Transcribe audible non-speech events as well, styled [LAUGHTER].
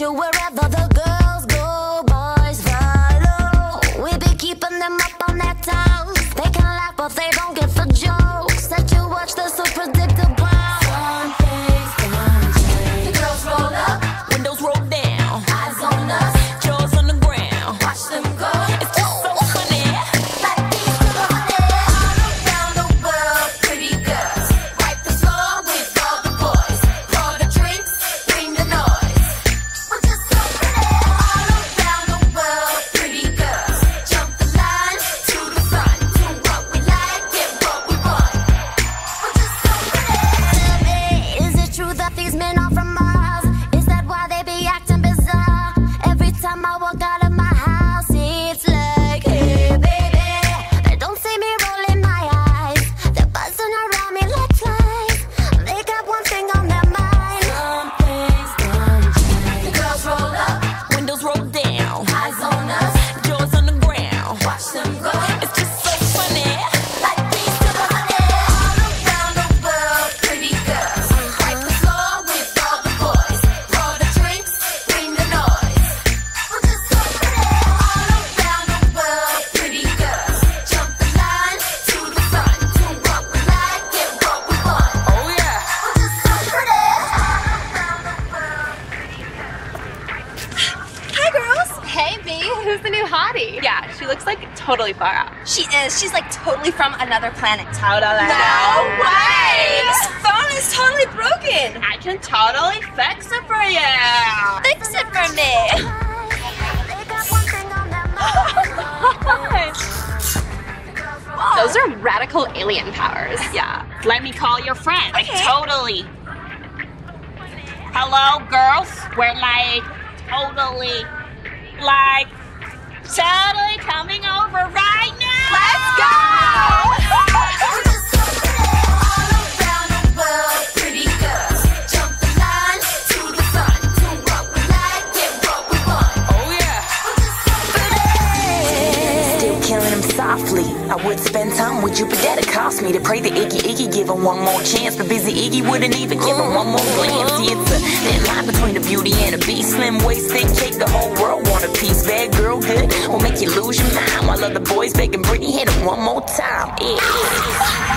you wherever the girl totally hottie? Yeah, She looks like totally far out. She is. She's like totally from another planet. Totally. No way! This phone is totally broken. I can totally fix it for you. Fix it for me. [LAUGHS] Those are radical alien powers. Yeah. Let me call your friend. Like, totally. Hello, girls. We're like totally, like, totally coming over right now. Let's go! Oh yeah. Still killing him softly. I would spend time with you, but that'd cost me to pray the Iggy Iggy give him one more chance. But busy Iggy wouldn't even give him one more glance. See, it's a thin line between a beauty and a beast. Slim waist, thick cake, the whole world want a piece. Bad girl, good, will make you lose your mind. While other boys begging Britney hit him one more time. Yeah.